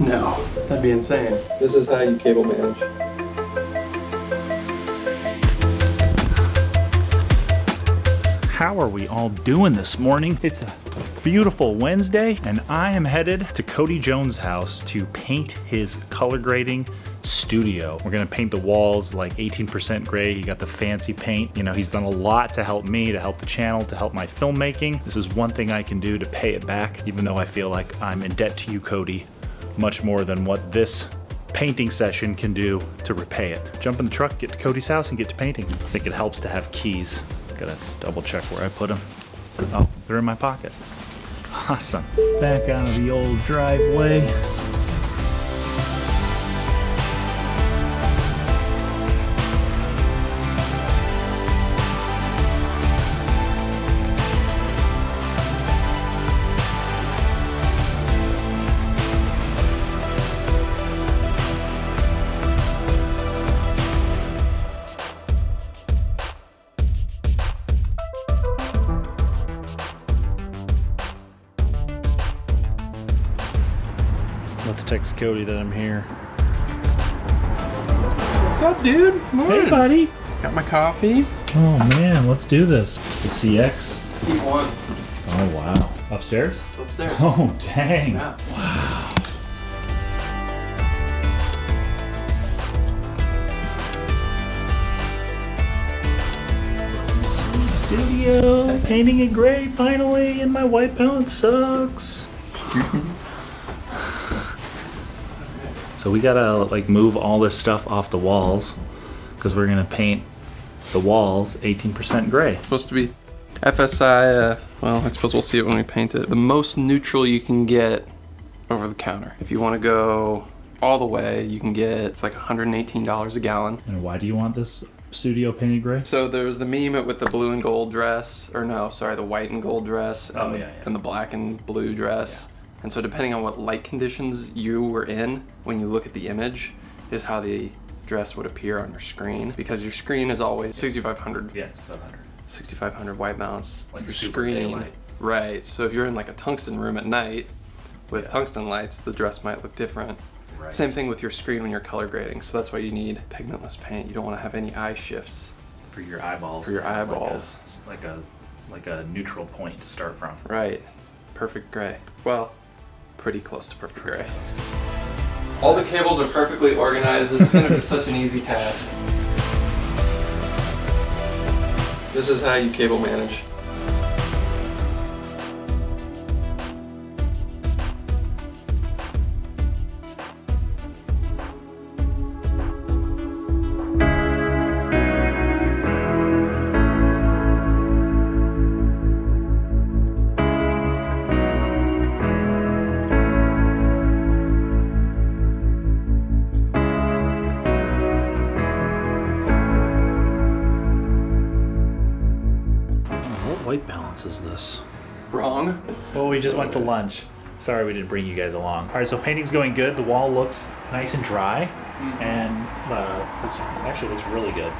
No, that'd be insane. This is how you cable manage. How are we all doing this morning? It's a beautiful Wednesday, and I am headed to Cody Jones' house to paint his color grading studio. We're gonna paint the walls like 18% gray. He got the fancy paint. You know, he's done a lot to help me, to help the channel, to help my filmmaking. This is one thing I can do to pay it back, even though I feel like I'm in debt to you, Cody, much more than what this painting session can do to repay it. Jump in the truck, get to Cody's house, and get to painting. I think it helps to have keys. Gotta double check where I put them. Oh, they're in my pocket. Awesome. Back out of the old driveway. Let's text Cody that I'm here. What's up, dude? Morning. Hey, buddy. Got my coffee. Oh man, let's do this. The CX. C1. Oh wow. Upstairs? It's upstairs. Oh dang. Yeah. Studio. Painting it gray finally, and my white balance sucks. so we gotta like move all this stuff off the walls because we're gonna paint the walls 18% gray. Supposed to be FSI, uh, well, I suppose we'll see it when we paint it. The most neutral you can get over the counter. If you want to go all the way, you can get, it's like $118 a gallon. And why do you want this studio painted gray? So there's the meme with the blue and gold dress, or no, sorry, the white and gold dress, Oh, and, yeah, yeah. and the black and blue dress. And so depending on what light conditions you were in when you look at the image, is how the dress would appear on your screen. Because your screen is always 6500, Yeah, 500. 6500 white balance. Like your super daylight. right? So if you're in like a tungsten room at night with Yeah. tungsten lights, the dress might look different. Right. Same thing with your screen when you're color grading. So that's why you need pigmentless paint. You don't want to have any eye shifts. for your eyeballs. For your eyeballs. Like a, like a like a neutral point to start from. Right. Perfect gray. Well, pretty close to perfect gray. All the cables are perfectly organized. This is going to be such an easy task. This is how you cable manage. Well, we just went to lunch. Sorry we didn't bring you guys along. All right, so painting's going good. The wall looks nice and dry, and uh, it's actually looks really good.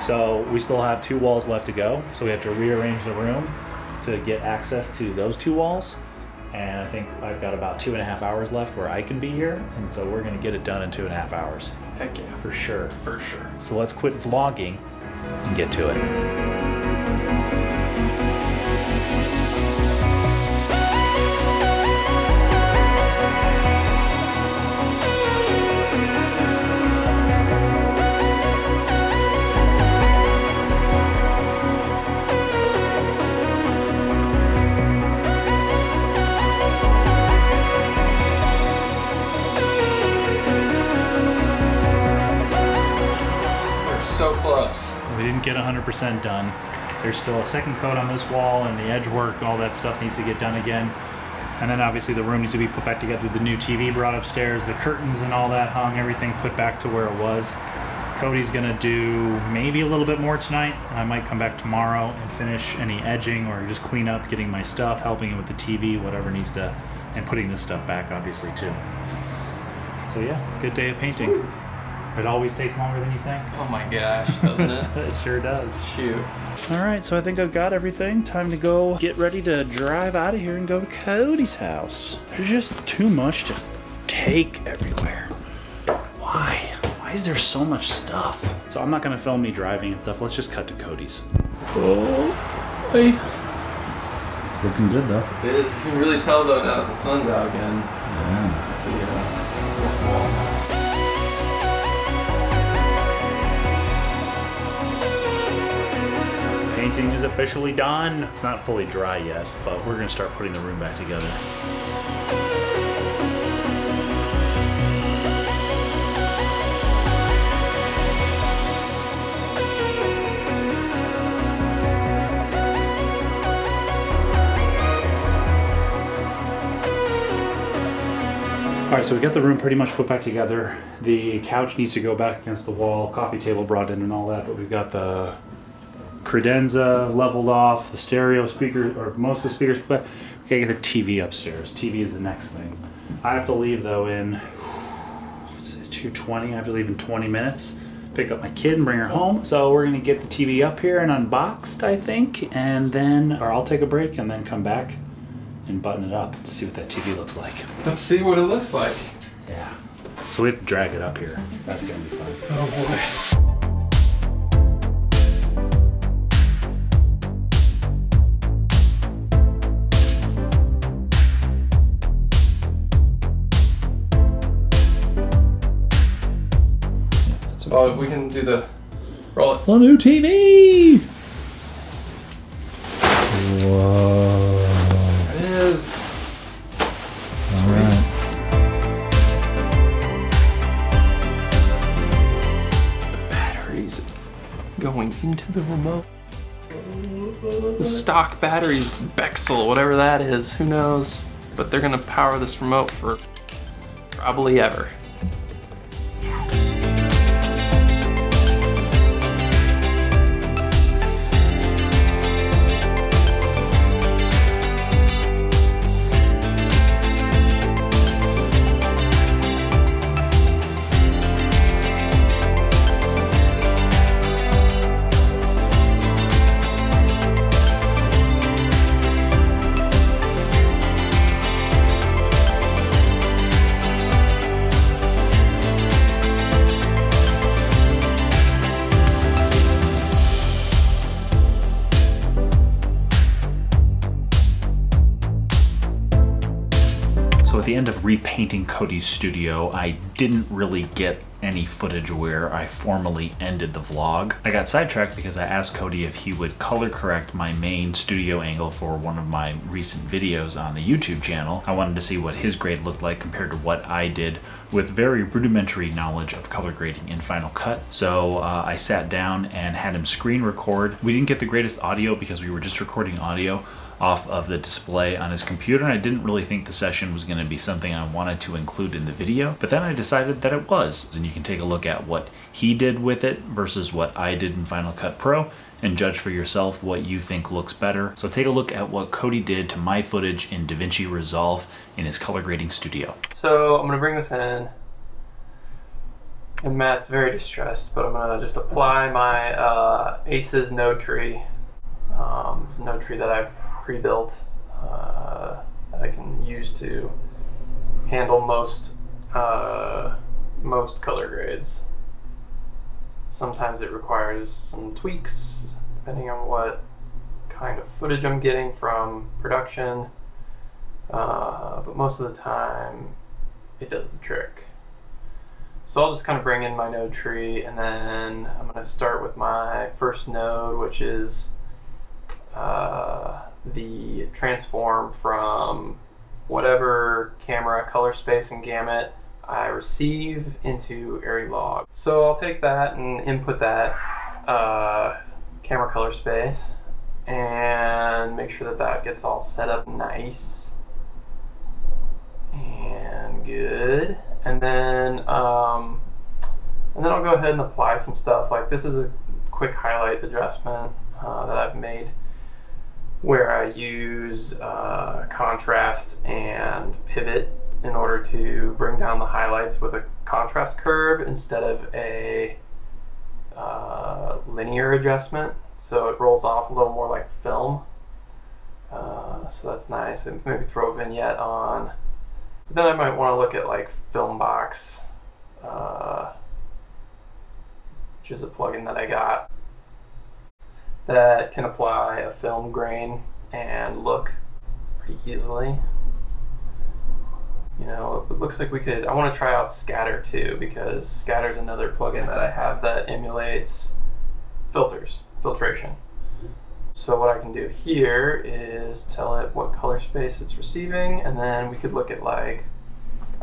So we still have two walls left to go. So we have to rearrange the room to get access to those two walls. And I think I've got about two and a half hours left where I can be here, and so we're gonna get it done in two and a half hours Heck yeah. for sure. For sure. So let's quit vlogging and get to it. 100% done. There's still a second coat on this wall and the edge work, all that stuff needs to get done again. And then obviously the room needs to be put back together. The new TV brought upstairs, the curtains and all that hung, everything put back to where it was. Cody's gonna do maybe a little bit more tonight. I might come back tomorrow and finish any edging or just clean up, getting my stuff, helping him with the TV, whatever needs to, and putting this stuff back obviously too. So yeah, good day of painting. It always takes longer than you think. Oh my gosh, doesn't it? It sure does. Shoot. All right, so I think I've got everything. Time to go get ready to drive out of here and go to Cody's house. There's just too much to take everywhere. Why? Why is there so much stuff? So I'm not gonna film me driving and stuff. Let's just cut to Cody's. Oh, hey. It's looking good though. It is. You can really tell though now that the sun's out again. Yeah. Yeah. Painting is officially done. It's not fully dry yet, but we're gonna start putting the room back together. All right, so we got the room pretty much put back together. The couch needs to go back against the wall, coffee table brought in and all that, but we've got the credenza leveled off, the stereo speaker, or most of the speakers, but we gotta get the TV upstairs. TV is the next thing. I have to leave though in, 2.20, I have to leave in 20 minutes. Pick up my kid and bring her home. So we're gonna get the TV up here and unboxed, I think, and then, or I'll take a break and then come back and button it up and see what that TV looks like. Let's see what it looks like. Yeah. So we have to drag it up here. That's gonna be fun. Oh boy. Roll. A new TV! Whoa. It is. Alright. The batteries going into the remote. The stock batteries, Bexel, whatever that is, who knows? But they're gonna power this remote for probably ever. End of repainting Cody's studio, I didn't really get any footage where I formally ended the vlog. I got sidetracked because I asked Cody if he would color correct my main studio angle for one of my recent videos on the YouTube channel. I wanted to see what his grade looked like compared to what I did with very rudimentary knowledge of color grading in Final Cut. So uh, I sat down and had him screen record. We didn't get the greatest audio because we were just recording audio off of the display on his computer and I didn't really think the session was going to be something I wanted to include in the video but then I decided that it was and you can take a look at what he did with it versus what I did in Final Cut Pro and judge for yourself what you think looks better. So take a look at what Cody did to my footage in DaVinci Resolve in his color grading studio. So I'm gonna bring this in. And Matt's very distressed, but I'm gonna just apply my uh, Aces node tree. Um, it's a node tree that I've pre-built uh, that I can use to handle most uh, most color grades. Sometimes it requires some tweaks depending on what kind of footage I'm getting from production. Uh, but most of the time it does the trick. So I'll just kind of bring in my node tree and then I'm going to start with my first node which is uh, the transform from whatever camera color space and gamut I receive into ARRI Log. So I'll take that and input that uh, camera color space and make sure that that gets all set up nice and good. And then um, and then I'll go ahead and apply some stuff. Like this is a quick highlight adjustment uh, that I've made where I use uh, contrast and pivot in order to bring down the highlights with a contrast curve instead of a uh, linear adjustment. So it rolls off a little more like film. Uh, so that's nice. And maybe throw a vignette on But Then I might want to look at like Filmbox, uh, which is a plugin that I got that can apply a film grain and look pretty easily. You know, it looks like we could. I want to try out Scatter too because Scatter is another plugin that I have that emulates filters, filtration. So what I can do here is tell it what color space it's receiving, and then we could look at like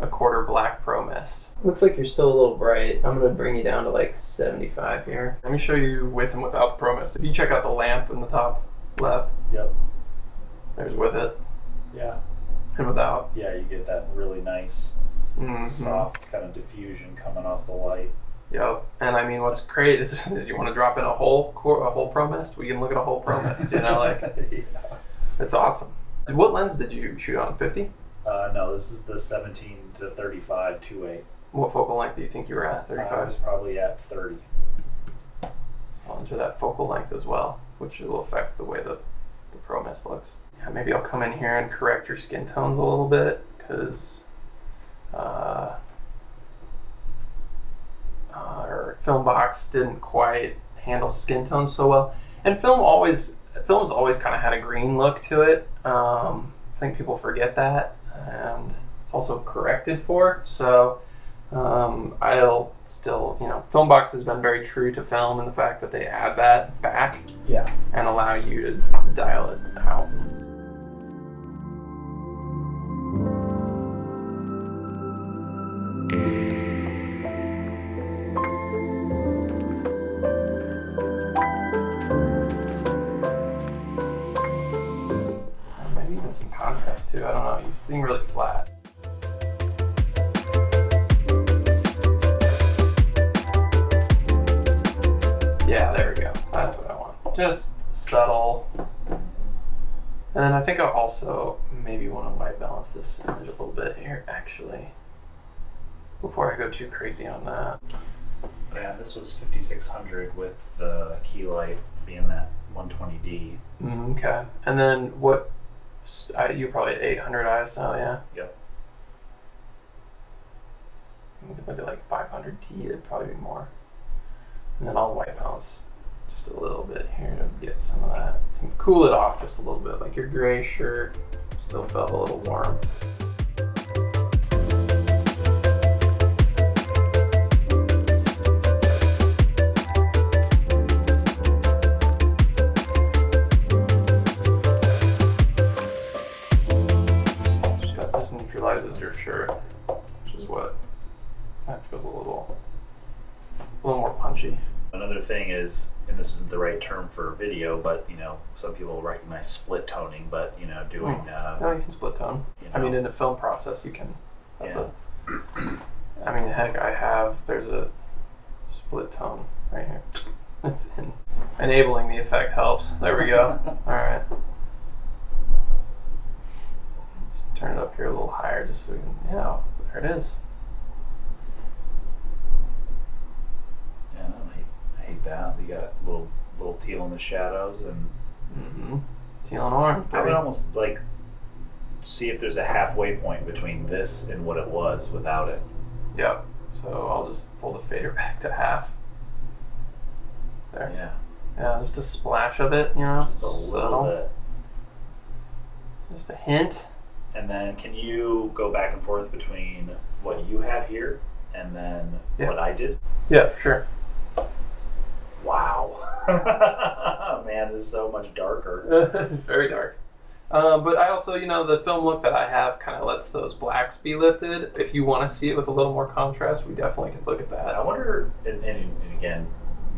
a quarter black pro mist. Looks like you're still a little bright. I'm gonna bring you down to like 75 here. Let me show you with and without the pro mist. If you check out the lamp in the top left, Yep. there's with it Yeah. and without. Yeah, you get that really nice, Mhm. soft kind of diffusion coming off the light. Yep. And I mean, what's great is you want to drop in a whole core, a whole pro mist. We can look at a whole pro mist. You know, like yeah. it's awesome. What lens did you shoot on? 50. Uh, no, this is the 17 to 35 2.8. What focal length do you think you were at? I 35. was probably at 30. So I'll enter that focal length as well, which will affect the way the, the Pro Mist looks. Yeah, maybe I'll come in here and correct your skin tones a little bit, because uh, uh, our Filmbox didn't quite handle skin tones so well. And film always, film's always kind of had a green look to it. Um, I think people forget that, and it's also corrected for. So um, I'll still, you know, Filmbox has been very true to film in the fact that they add that back Yeah. and allow you to dial it out. I don't know. You seem really flat. Yeah, there we go. That's what I want. Just subtle. And then I think I also maybe want to white balance this image a little bit here, actually. Before I go too crazy on that. Yeah, this was 5600 with the key light being that 120D. Mm, okay. And then what? I, you probably at 800 ISO, yeah? Yep. Look at like 500T, it'd probably be more. And then I'll white balance just a little bit here to get some of that, to cool it off just a little bit. Like your gray shirt still felt a little warm. For video, but you know, some people recognize split toning, but you know, doing uh, No, you can split tone. You I mean, in the film process, you can. That's Yeah. a. I mean, heck, I have. There's a split tone right here. It's in. Enabling the effect helps. There we go. All right. Let's turn it up here a little higher, just so we can. Yeah, there it is. yeah, I, hate, I hate that. You got a little little teal in the shadows, and Mm-hmm. Teal and orange. I would almost like see if there's a halfway point between this and what it was without it. Yep. So I'll just pull the fader back to half. There. Yeah, Yeah, just a splash of it, you know, just a subtle. little bit. Just a hint. And then can you go back and forth between what you have here and then Yeah. what I did? Yeah, for sure. Wow. Man, this is so much darker. it's very dark. Uh, but I also, you know, the film look that I have kind of lets those blacks be lifted. If you want to see it with a little more contrast, we definitely can look at that. I wonder, and, and, and again,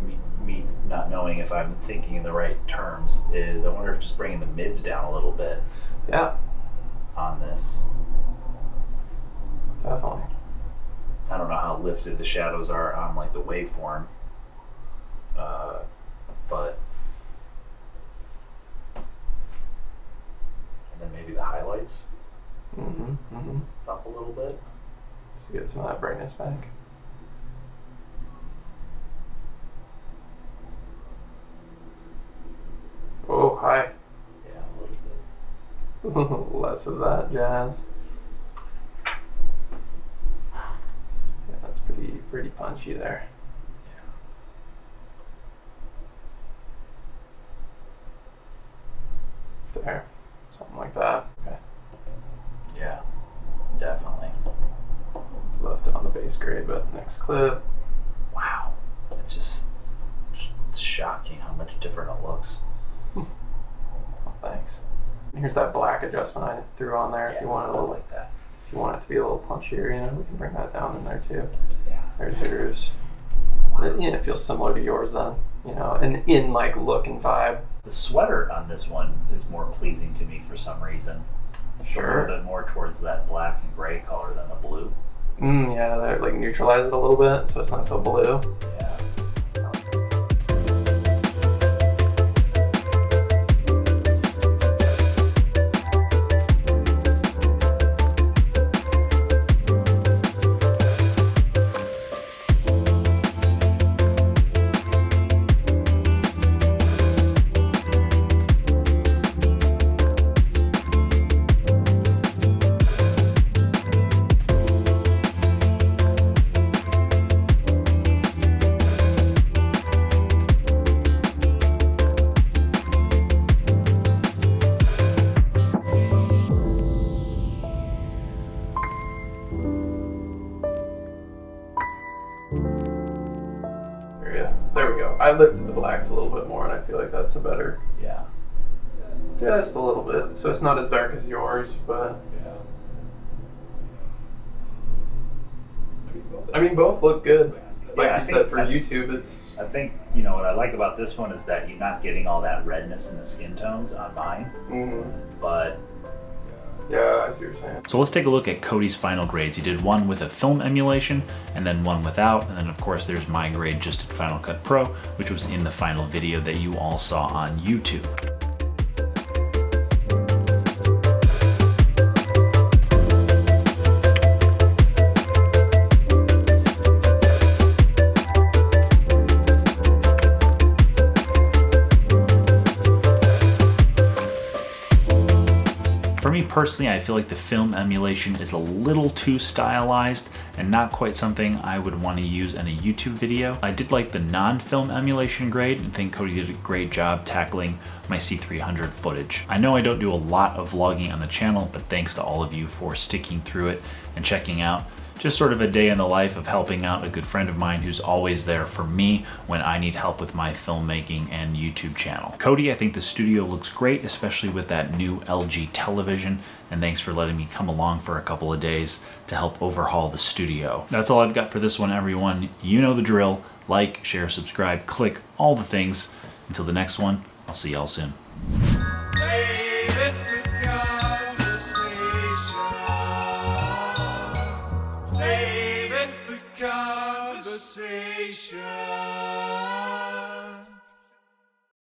me, me not knowing if I'm thinking in the right terms, is I wonder if just bringing the mids down a little bit Yeah, on this. definitely. I don't know how lifted the shadows are on like the waveform, uh, but and then maybe the highlights mm-hmm, mm-hmm. up a little bit. Just to get some of that brightness back. Oh hi. Yeah, a little bit. Less of that jazz. Yeah, that's pretty pretty punchy there. Like that. Okay. Yeah, definitely. Left it on the base grade, but next clip. Wow, it's just it's shocking how much different it looks. Thanks. Here's that black adjustment I threw on there. if you want it a little, like that. if you want it to be a little punchier, you know, we can bring that down in there too. Yeah. There's yours. It, you know, it feels similar to yours then, you know, and in like look and vibe. The sweater on this one is more pleasing to me for some reason. A Sure. little bit more towards that black and gray color than the blue. Mm, yeah, they like neutralize it a little bit, so it's not so blue. Yeah. And I feel like that's a better, Yeah. just a little bit. So it's not as dark as yours, but Yeah. I mean, both look good. Like Yeah, you said, for that- YouTube, it's I think you know what I like about this one is that you're not getting all that redness in the skin tones on mine, mm, but yeah, I see what you're saying. So let's take a look at Cody's final grades. He did one with a film emulation and then one without. And then of course there's my grade just in Final Cut Pro, which was in the final video that you all saw on YouTube. Personally, I feel like the film emulation is a little too stylized and not quite something I would want to use in a YouTube video. I did like the non-film emulation grade and think Cody did a great job tackling my C300 footage. I know I don't do a lot of vlogging on the channel, but thanks to all of you for sticking through it and checking out just sort of a day in the life of helping out a good friend of mine who's always there for me when I need help with my filmmaking and YouTube channel. Cody, I think the studio looks great, especially with that new LG television, and thanks for letting me come along for a couple of days to help overhaul the studio. That's all I've got for this one, everyone. You know the drill. Like, share, subscribe, click, all the things. Until the next one, I'll see y'all soon.